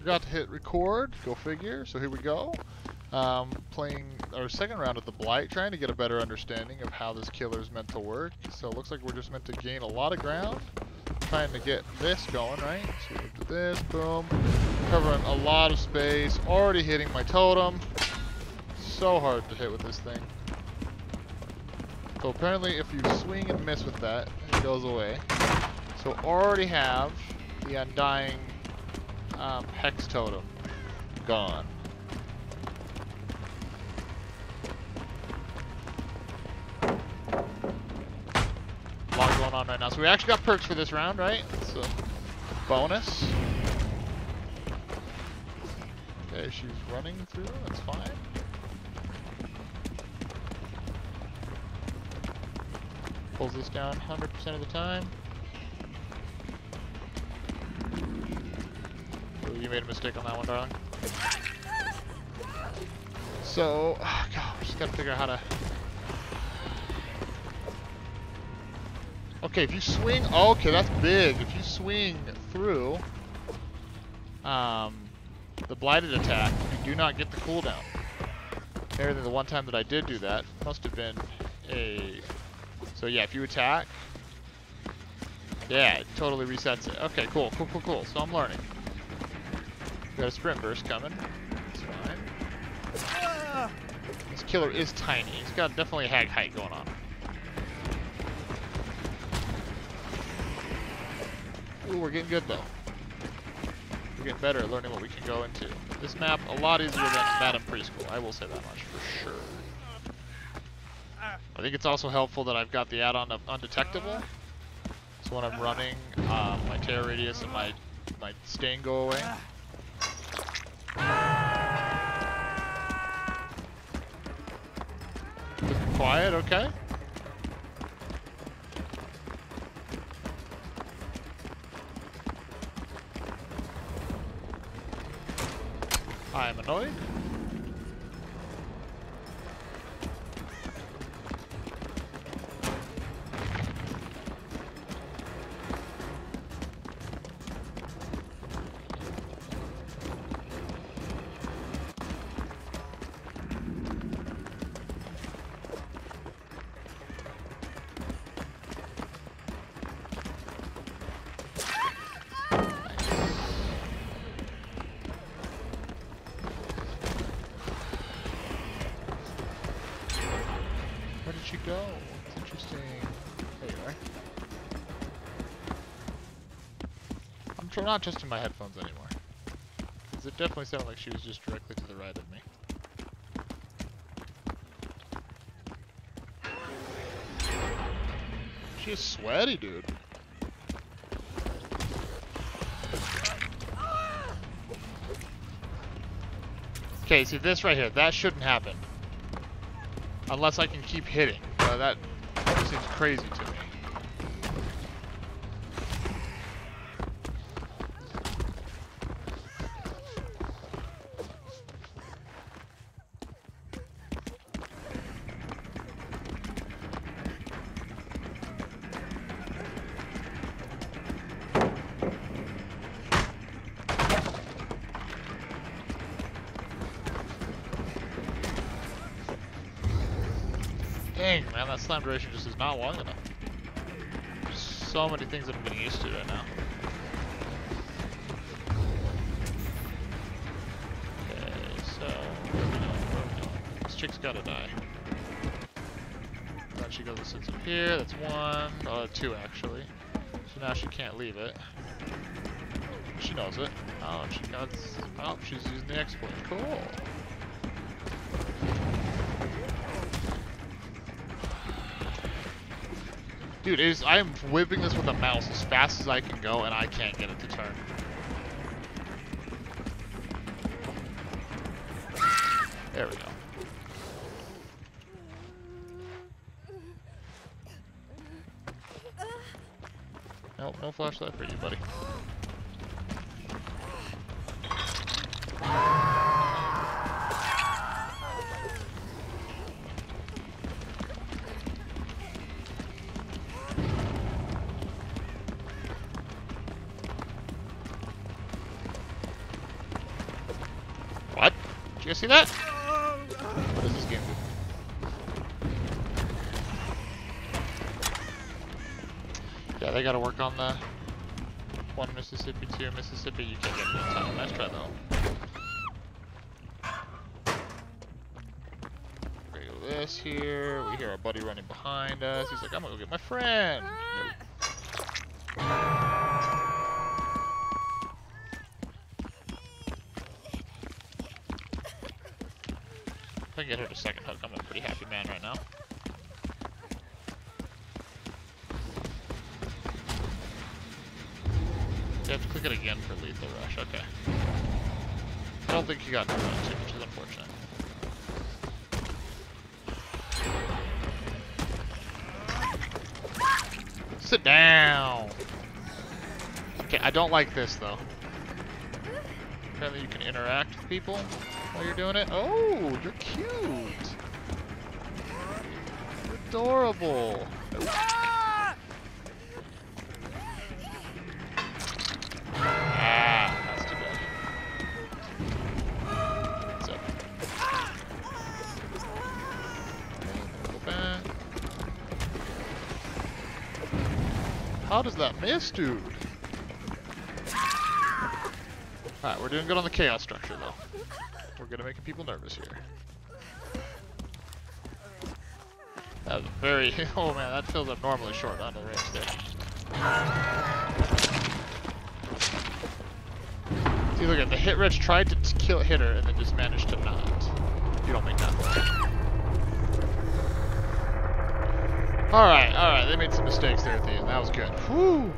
Forgot to hit record. Go figure. So here we go. Um, playing our second round of the Blight, trying to get a better understanding of how this killer is meant to work. So it looks like we're just meant to gain a lot of ground. Trying to get this going, right? So we do this, boom. Covering a lot of space. Already hitting my totem. So hard to hit with this thing. So apparently if you swing and miss with that, it goes away. So already have the Undying um, Hex Totem gone. A lot going on right now. So we actually got perks for this round, right? So bonus. Okay, she's running through. That's fine. Pulls this down 100% of the time. Made a mistake on that one, darling. So, oh God, we just gotta figure out how to. Okay, if you swing, oh, okay, that's big. If you swing through um, the blighted attack, you do not get the cooldown. Maybe the one time that I did do that must have been a. So yeah, if you attack, yeah, it totally resets it. Okay, cool, cool, cool, cool. So I'm learning. Got a sprint burst coming. That's fine. This killer is tiny. He's got definitely a hag height going on. Ooh, we're getting good though. We're getting better at learning what we can go into. This map a lot easier than Badham Preschool. I will say that much for sure. I think it's also helpful that I've got the add-on of undetectable. So when I'm running, um, my terror radius and my my stain go away. Quiet, okay. I'm annoyed. Go? It's interesting. There you are. I'm tr- not just in my headphones anymore. Because it definitely sounded like she was just directly to the right of me. She's sweaty, dude. Okay, see this right here, that shouldn't happen. Unless I can keep hitting. That seems crazy to me. Dang, man, that slam duration just is not long enough. So many things that I'm getting used to right now. Okay, so? This chick's gotta die. Then she goes and sits up here. That's one, uh, two actually. So now she can't leave it. She knows it. Oh, she got. Oh, she's using the exploit. Cool. Dude, is, I am whipping this with a mouse as fast as I can go, and I can't get it to turn. There we go. Nope, no flashlight for you, buddy. See that? What does this game do? Yeah, they gotta work on the one Mississippi, two Mississippi. You can't get it in time. Nice try though. We this here. We hear our buddy running behind us. He's like, I'm gonna go get my friend. Nope. I get her to second hook, I'm a pretty happy man right now. You have to click it again for lethal rush, okay. I don't think you got to run too, which is unfortunate. Sit down! Okay, I don't like this though. Apparently you can interact with people while you're doing it. Oh, you're cute! You're adorable! Ah, that's too bad. Go back. How does that miss, dude? Alright, we're doing good on the chaos structure, though. We're gonna make people nervous here. That was very... Oh man, that feels abnormally short on the range there. See, look at the hit rich tried to kill hit her and then just managed to not. You don't make that. Alright, alright, they made some mistakes there at the end. That was good. Whew!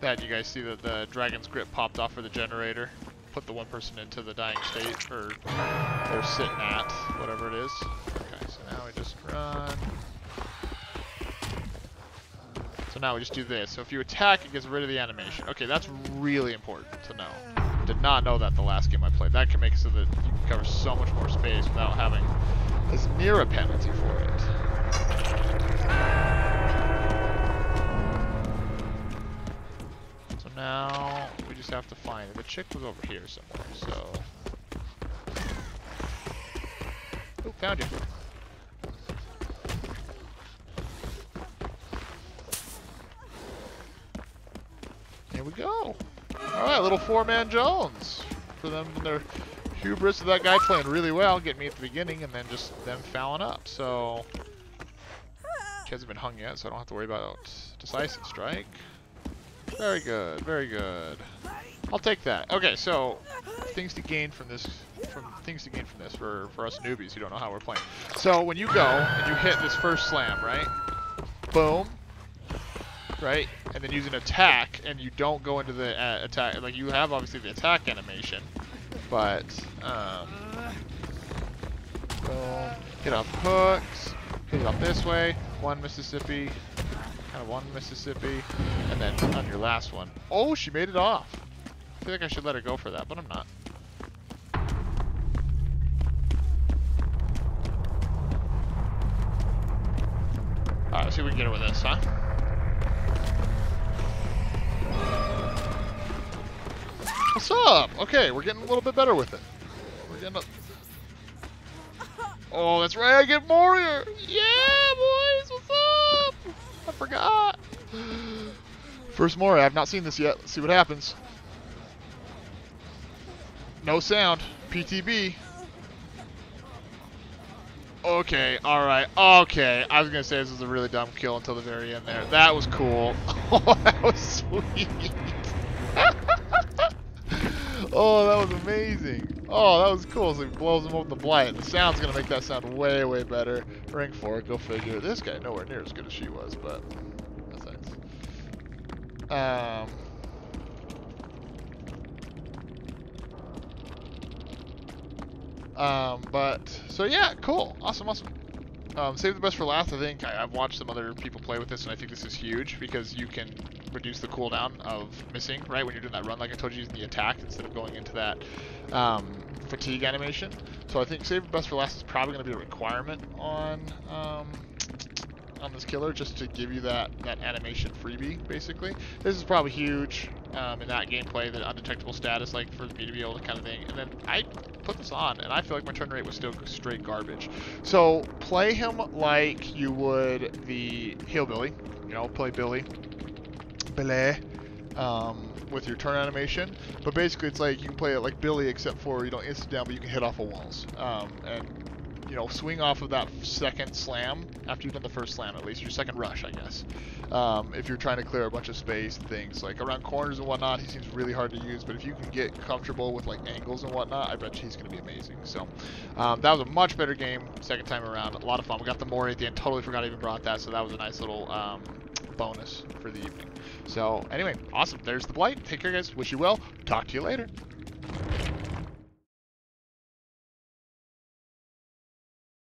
That you guys see that the dragon's grip popped off for the generator. Put the one person into the dying state, or they're sitting at, whatever it is. Okay, so now we just run. So now we just do this. So if you attack, it gets rid of the animation. Okay, that's really important to know. Did not know that the last game I played. That can make so that you can cover so much more space without having as near a penalty for it. So now just have to find it. The chick was over here somewhere, so. Oh, found you. Here we go. Alright, little four-man Jones. For them and their hubris of that guy playing really well, getting me at the beginning, and then just them fouling up. So, she hasn't been hung yet, so I don't have to worry about decisive strike. Very good, very good. I'll take that. Okay, so things to gain from this, from things to gain from this for for us newbies who don't know how we're playing. So when you go and you hit this first slam, right? Boom. Right, and then use an attack, and you don't go into the uh, attack. Like you have obviously the attack animation, but um, boom. Get off hooks. Get off this way. One Mississippi. Kind of one Mississippi. And then on your last one. Oh, she made it off. I feel like I should let her go for that, but I'm not. Alright, let's see if we can get her with this, huh? What's up? Okay, we're getting a little bit better with it. We're getting. Oh, that's right, I get Moria! Yeah? I forgot. First Moria, I've not seen this yet. Let's see what happens. No sound. PTB. Okay, alright, okay. I was gonna say this was a really dumb kill until the very end there. That was cool. Oh, that was sweet. oh, that was amazing. Oh, that was cool. So he blows him up with the blight. The sound's gonna make that sound way, way better. Rank 4, go figure. This guy nowhere near as good as she was, but no thanks. Um Um, but, so yeah, cool. Awesome, awesome. Um, save the best for last, I think. I, have watched some other people play with this, and I think this is huge because you can reduce the cooldown of missing, right? When you're doing that run, like I told you, using the attack instead of going into that um, fatigue animation. So I think save best for last is probably going to be a requirement on um, on this killer just to give you that, that animation freebie, basically. This is probably huge um, in that gameplay, the undetectable status, like for me to be able to kind of thing. And then I put this on, and I feel like my turn rate was still straight garbage. So play him like you would the Hillbilly. You know, play Billy. Um, with your turn animation, but basically it's like you can play it like Billy, except for you don't instant down, but you can hit off of walls. Um, and you know, swing off of that second slam after you've done the first slam, at least your second rush, I guess. Um, if you're trying to clear a bunch of space things like around corners and whatnot, he seems really hard to use. But if you can get comfortable with like angles and whatnot, I bet he's going to be amazing. So um, that was a much better game second time around. A lot of fun. We got the Mori at the end. Totally forgot I even brought that, so that was a nice little um, bonus for the evening. So anyway, awesome. There's the blight. Take care, guys. Wish you well. Talk to you later.